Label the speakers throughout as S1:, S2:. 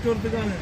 S1: മറ്റോടത്തേക്കാണ്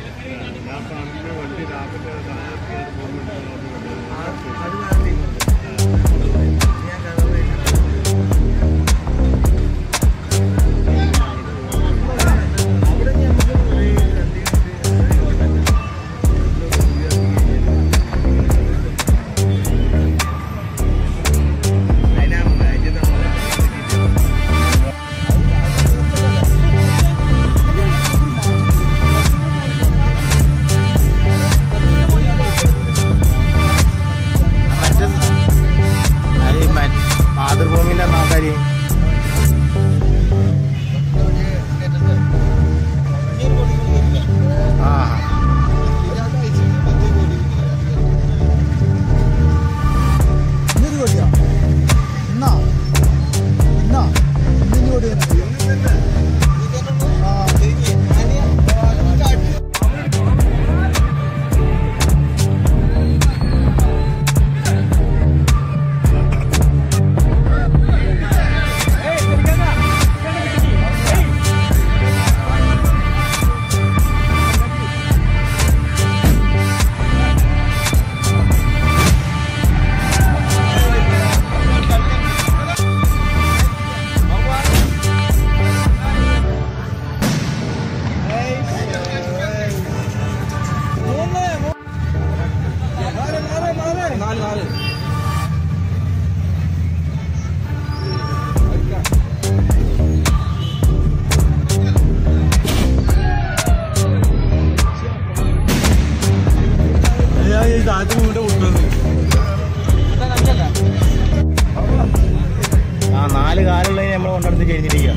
S2: നാല്
S3: കാലുള്ളതിനെ നമ്മൾ കൊണ്ടെടുത്ത് കഴിഞ്ഞിരിക്കുക.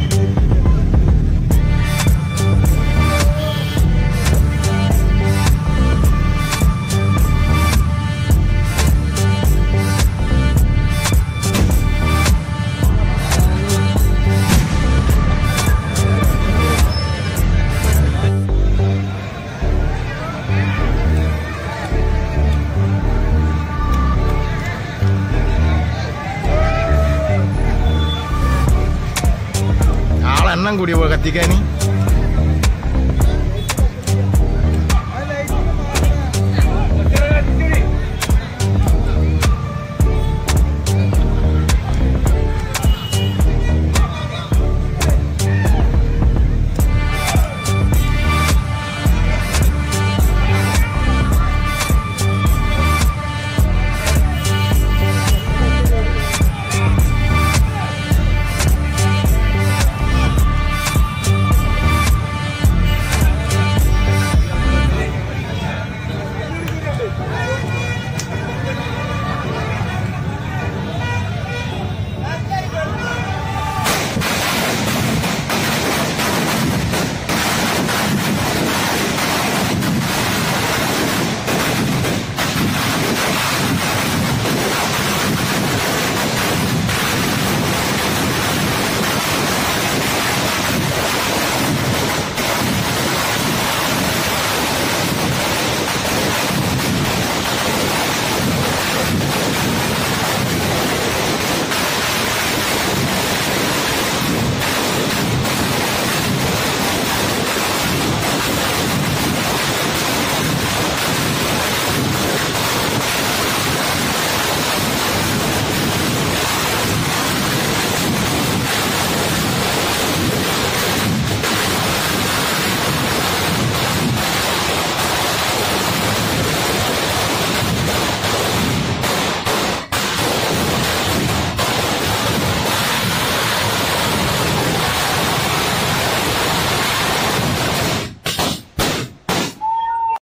S3: senang gue di Wakat 3 ini